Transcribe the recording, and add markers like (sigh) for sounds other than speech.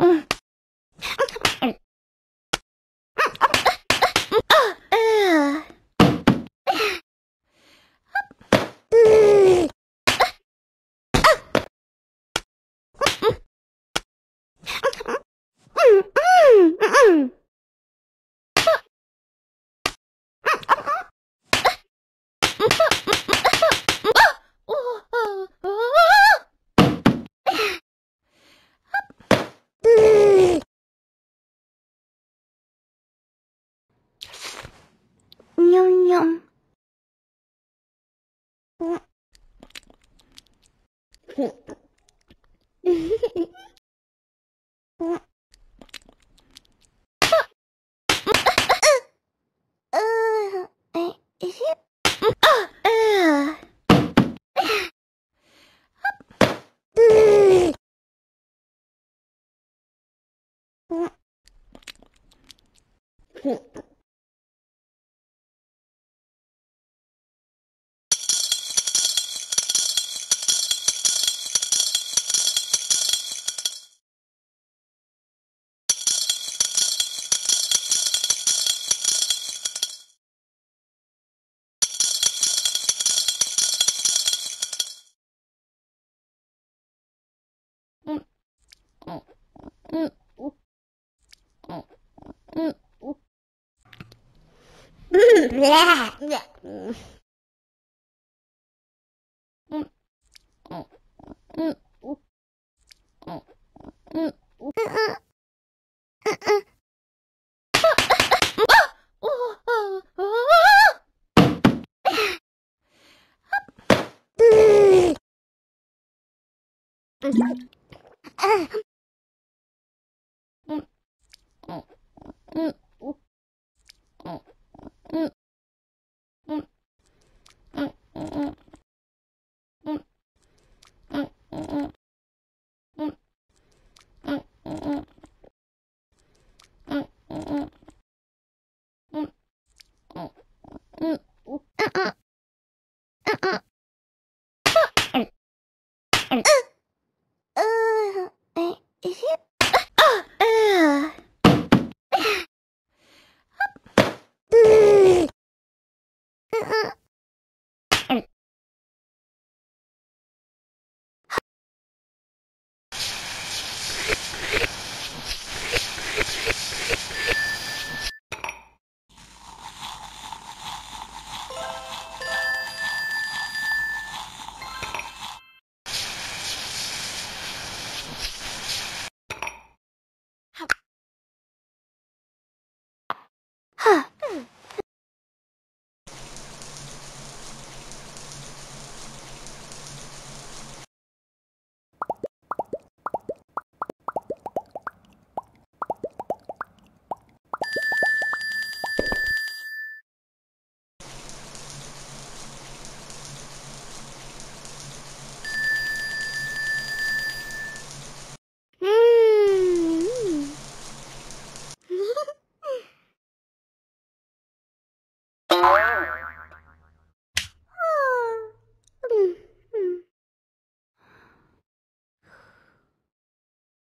嗯，Yum. (laughs) Mm-hmm. Uh-uh. はあ。